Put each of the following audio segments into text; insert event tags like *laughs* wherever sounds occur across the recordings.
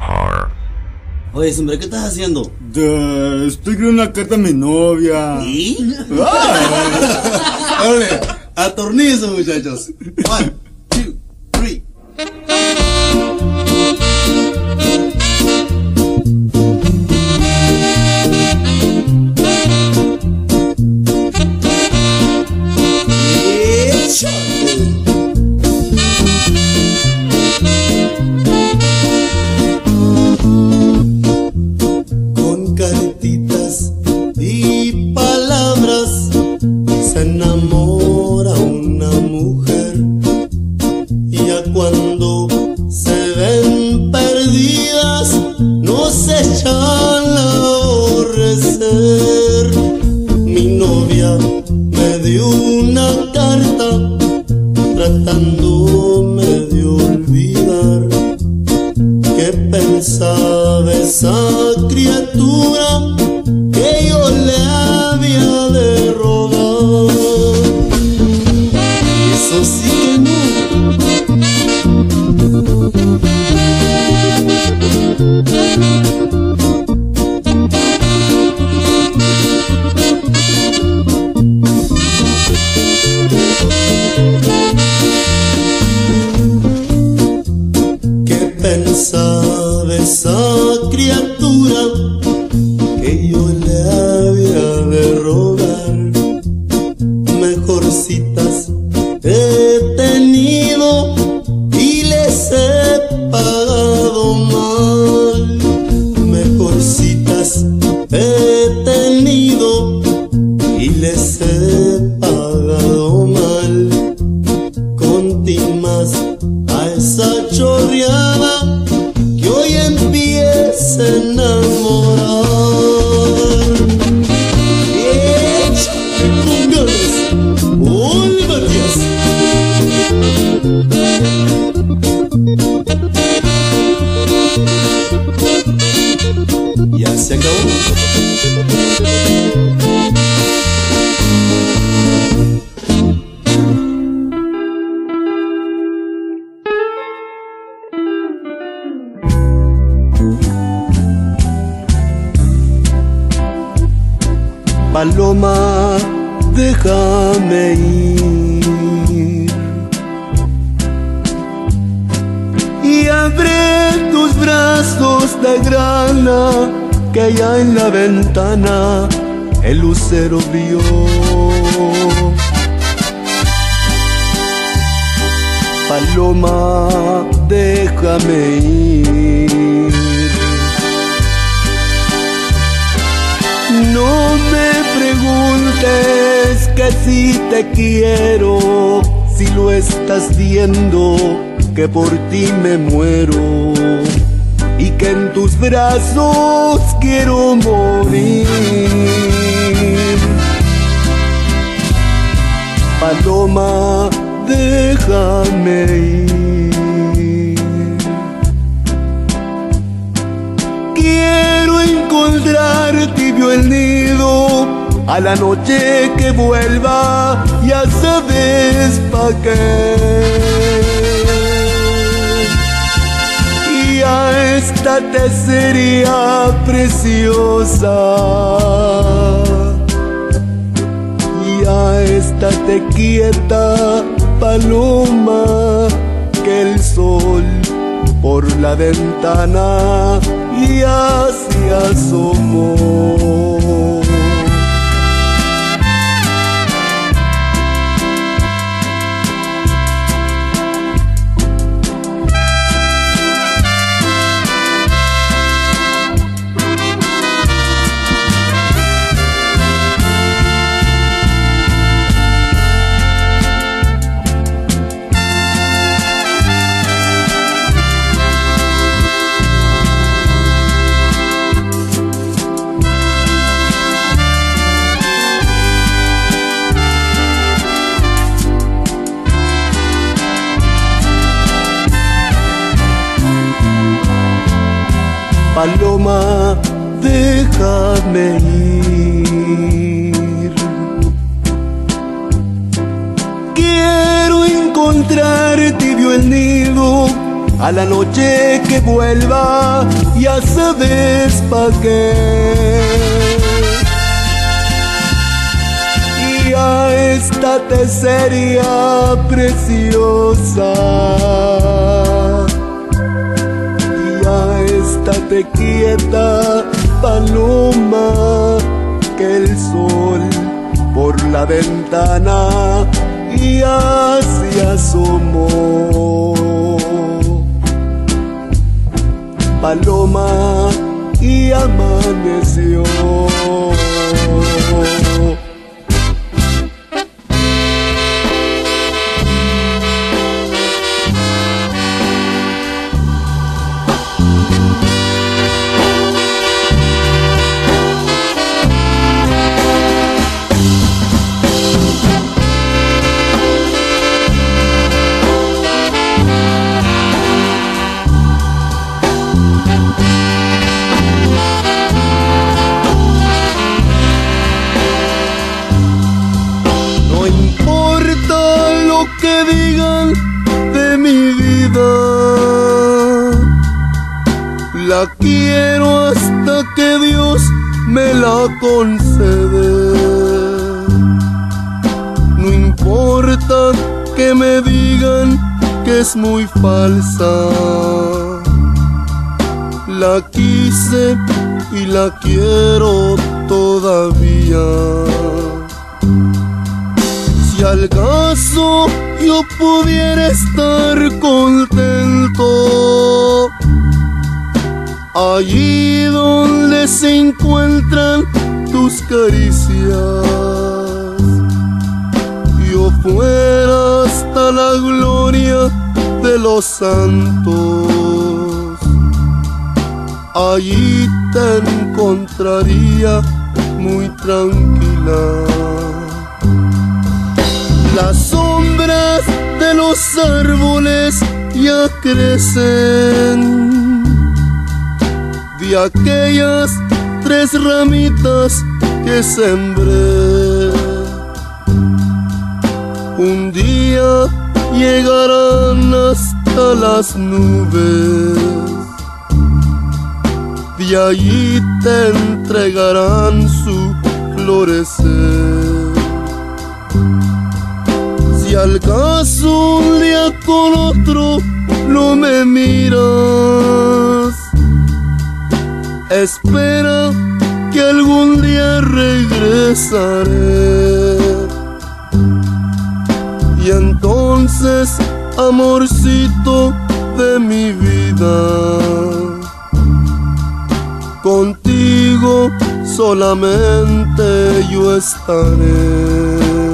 Har. Oye, hombre, ¿qué estás haciendo? De- estoy creando una carta a mi novia. ¿Y? Ah. *laughs* Órale, atornillo, muchachos. tratando Oh. El lucero vio. Paloma, déjame ir. No me preguntes que si te quiero, si lo estás viendo, que por ti me muero y que en tus brazos quiero morir. Paloma, déjame ir. Quiero encontrar tibio el nido a la noche que vuelva, ya sabes pa' qué. Y a esta te sería preciosa. Estate quieta, paloma, que el sol por la ventana ya se asomó. Paloma, déjame ir. Quiero encontrar tibio el nido a la noche que vuelva ya sabes pa' qué. Y ya estate seria, preciosa. Estate quieta, paloma, que el sol por la ventana ya se asomó. Paloma y amaneció. Yo pudiera estar contento allí donde se encuentran tus caricias. Yo fuera hasta la gloria de los santos, allí te encontraría muy tranquila. Las de los árboles ya crecen y aquellas tres ramitas que sembré. Un día llegarán hasta las nubes y allí te entregarán su florecer. Al caso un día con otro no me miras, Espera que algún día regresaré. Y entonces, amorcito de mi vida, contigo solamente yo estaré.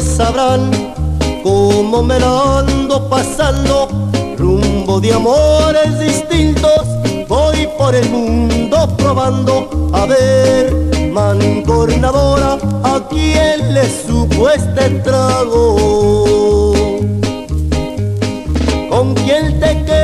Sabrán cómo me ando pasando, rumbo de amores distintos, voy por el mundo probando a ver, mancornadora, a quien le supo este trago. con quién te quejas.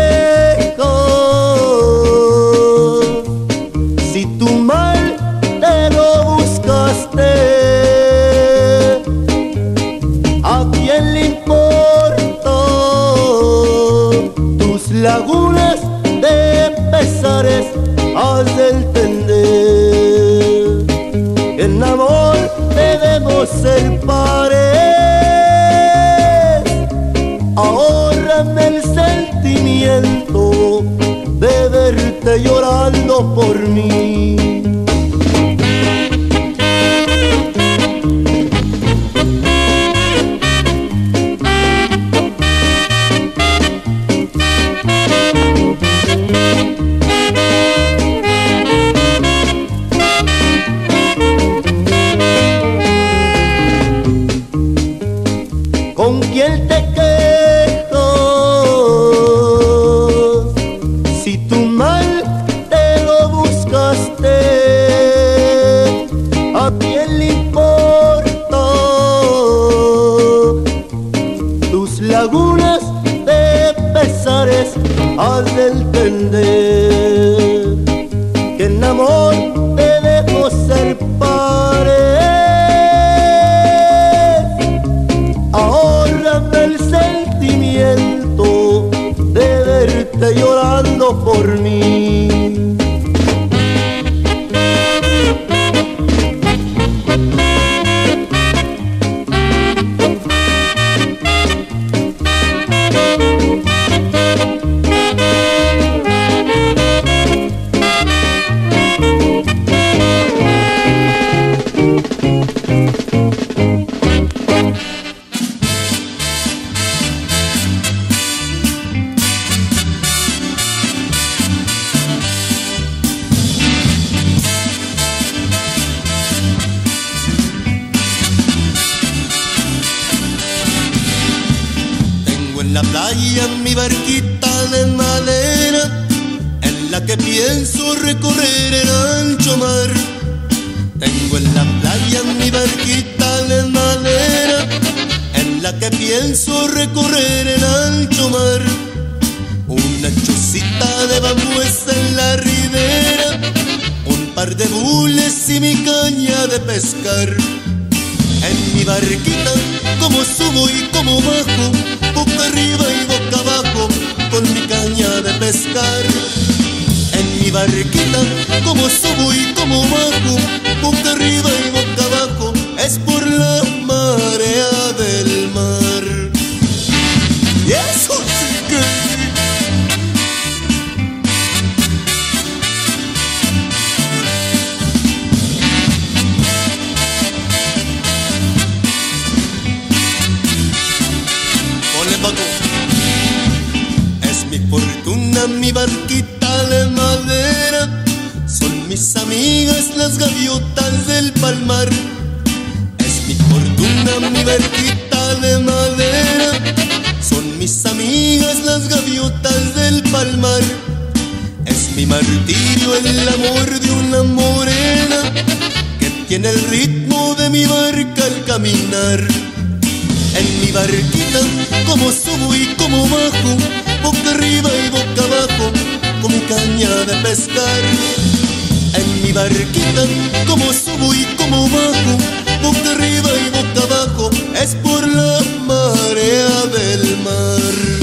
Por mí. Que pienso recorrer el ancho mar. Una chocita de bambúes en la ribera, un par de bules y mi caña de pescar. En mi barquita, como subo y como bajo, boca arriba y boca abajo, con mi caña de pescar. En mi barquita, como subo y como bajo, boca arriba y boca abajo, es por la marea del Es mi fortuna, mi barquita de madera. Son mis amigas las gaviotas del palmar. Es mi martirio el amor de una morena que tiene el ritmo de mi barca al caminar. En mi barquita, como subo y como bajo, boca arriba y boca abajo, con mi caña de pescar. Barquita, como subo y como bajo, boca arriba y boca abajo, es por la marea del mar.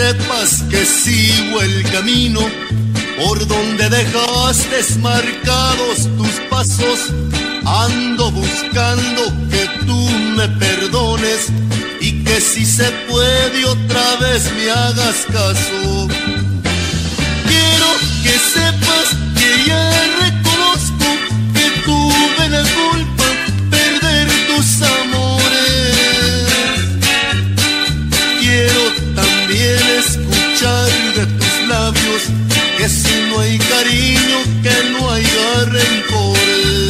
Sepas que sigo el camino por donde dejaste marcados tus pasos. Ando buscando que tú me perdones y que si se puede otra vez me hagas caso. Quiero que sepas que si no hay cariño, que no haya rencores.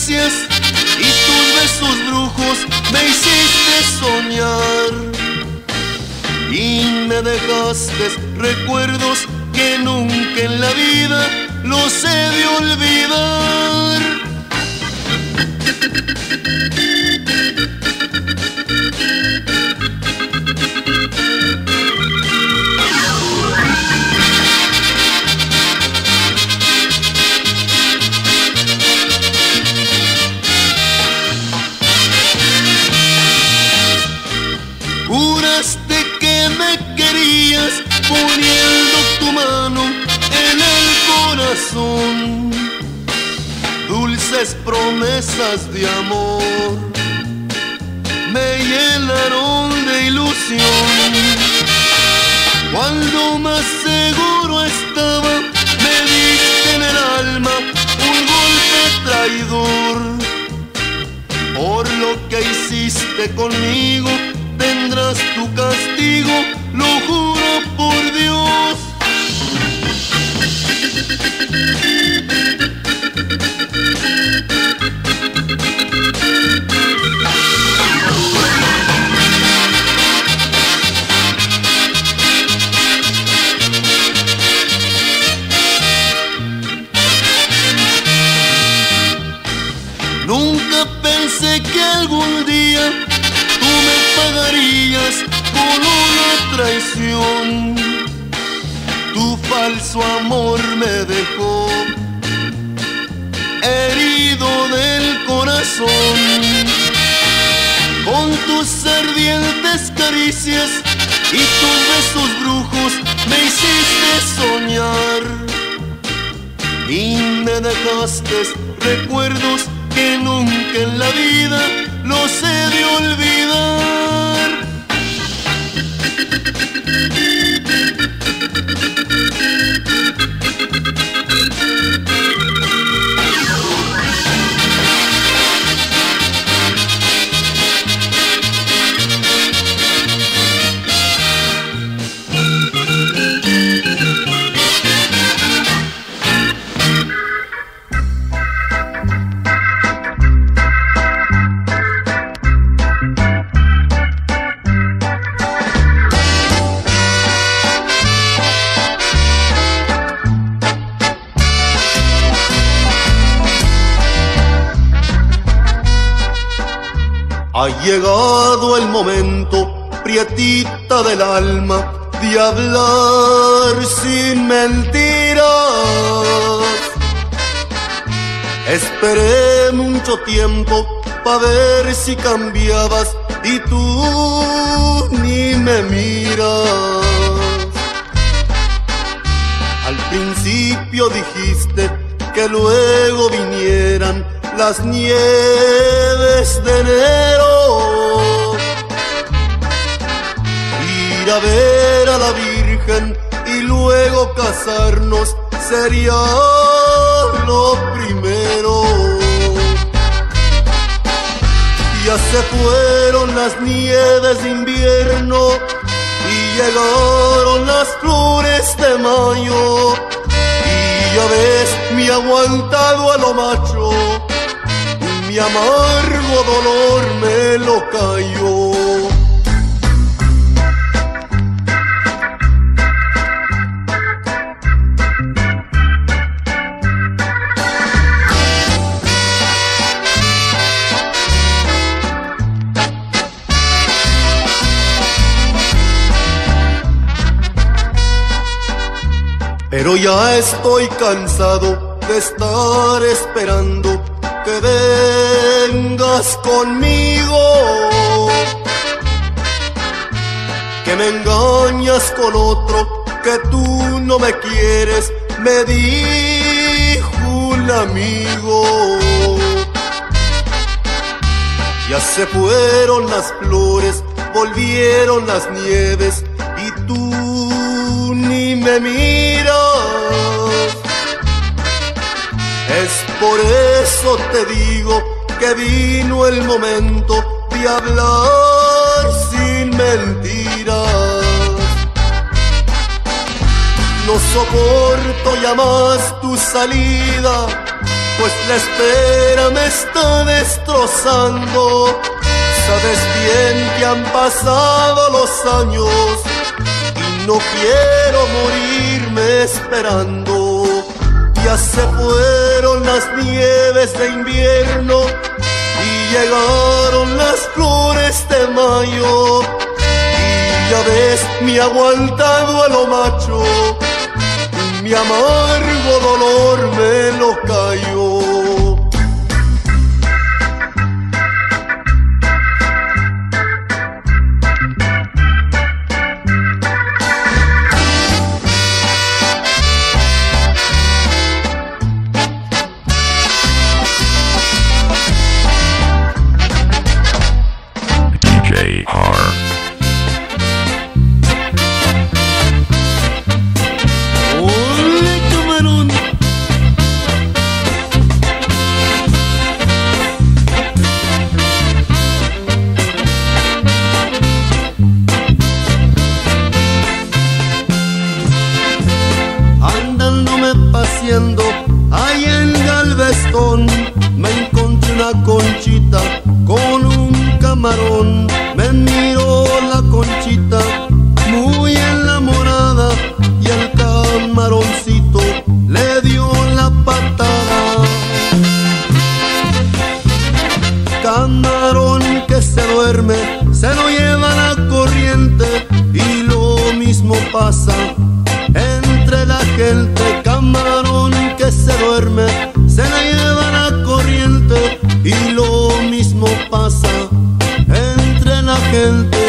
Caricias y tus besos brujos me hiciste soñar y me dejaste recuerdos que nunca en la vida los he de olvidar. En el corazón. Dulces promesas de amor me llenaron de ilusión. Cuando más seguro estaba, me diste en el alma un golpe traidor. Por lo que hiciste conmigo, tendrás tu castigo, Caricias y tus besos brujos me hiciste soñar y me dejaste recuerdos que nunca en la vida los he de olvidar. Ha llegado el momento, prietita del alma, de hablar sin mentiras. Esperé mucho tiempo para ver si cambiabas y tú ni me miras. Al principio dijiste que luego vinieran las nieves de enero. Ir a ver a la Virgen y luego casarnos sería lo primero. Ya se fueron las nieves de invierno y llegaron las flores de mayo. Y ya ves mi aguantado a lo macho, mi amargo dolor me lo cayó. Pero ya estoy cansado de estar esperando que vengas conmigo. Que me engañas con otro, que tú no me quieres, me dijo un amigo. Ya se fueron las flores, volvieron las nieves y tú ni me miras. Es por eso te digo que vino el momento de hablar sin mentiras. No soporto ya más tu salida, pues la espera me está destrozando. Sabes bien que han pasado los años y no quiero morirme esperando. Ya se fueron las nieves de invierno y llegaron las flores de mayo. Y ya ves mi aguantado a lo macho, mi amargo dolor me lo cayó. Pasa entre la gente. Camarón que se duerme, se la lleva la corriente y lo mismo pasa entre la gente.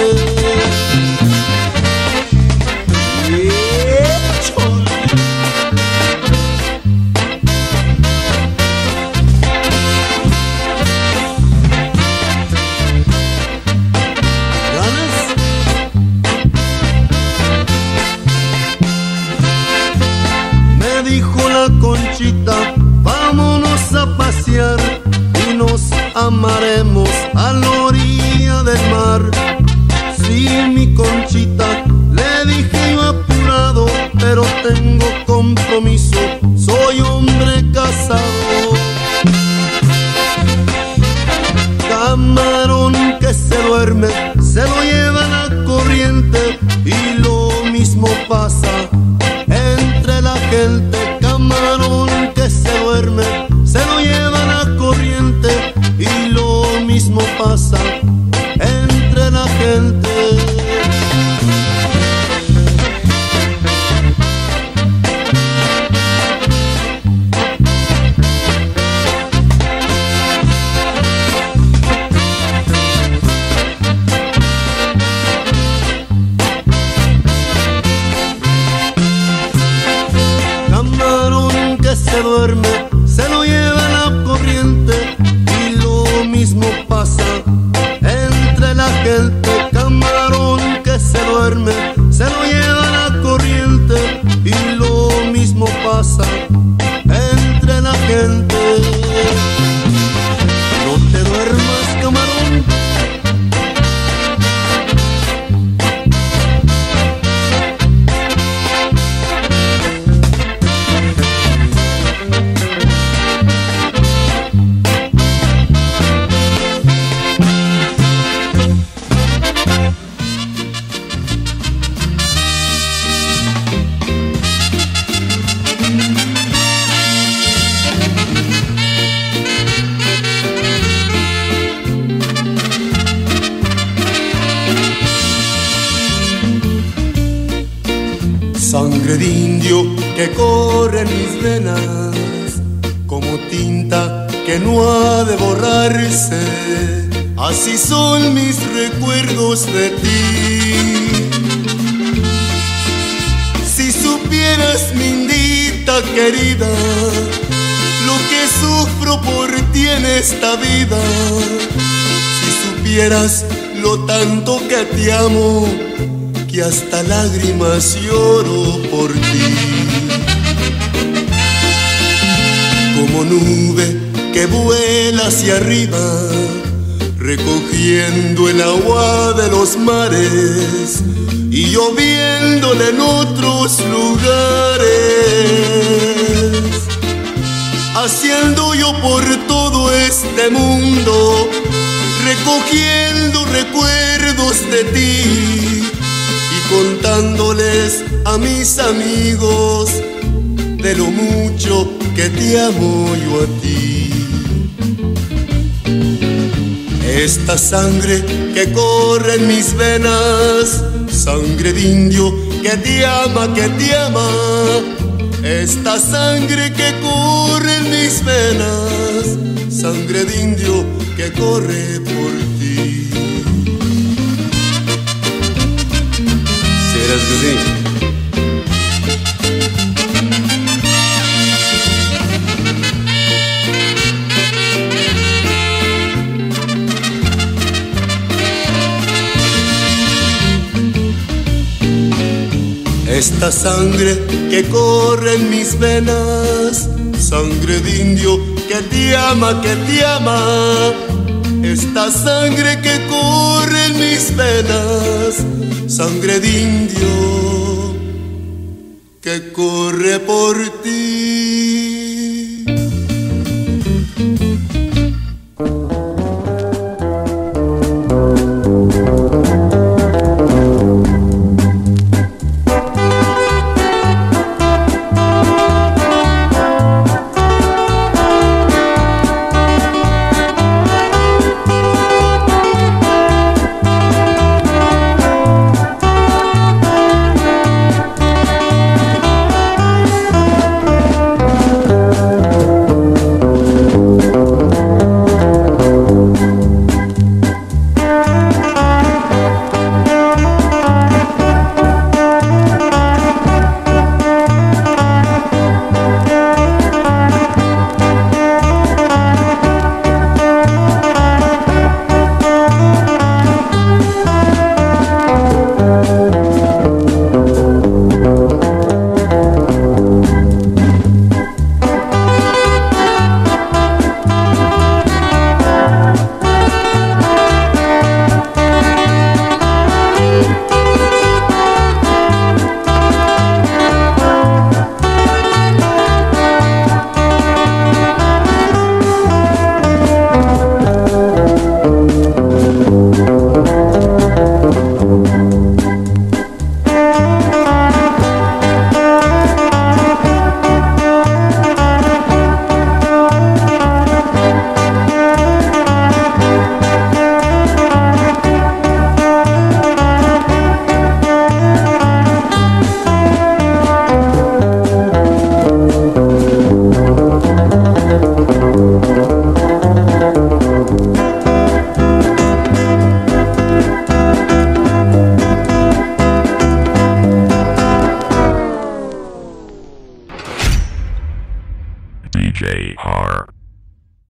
Querida, lo que sufro por ti en esta vida, si supieras lo tanto que te amo, que hasta lágrimas lloro por ti. Como nube que vuela hacia arriba, recogiendo el agua de los mares y lloviéndole en otros lugares. Haciendo yo por todo este mundo, recogiendo recuerdos de ti y contándoles a mis amigos de lo mucho que te amo yo a ti. Esta sangre que corre en mis venas, sangre de indio que te ama, que te ama. Esta sangre que corre en mis venas, sangre de indio que corre por ti. ¿Serás que sí? Esta sangre que corre en mis venas, sangre de indio que te ama, que te ama. Esta sangre que corre en mis venas, sangre de indio que corre por ti.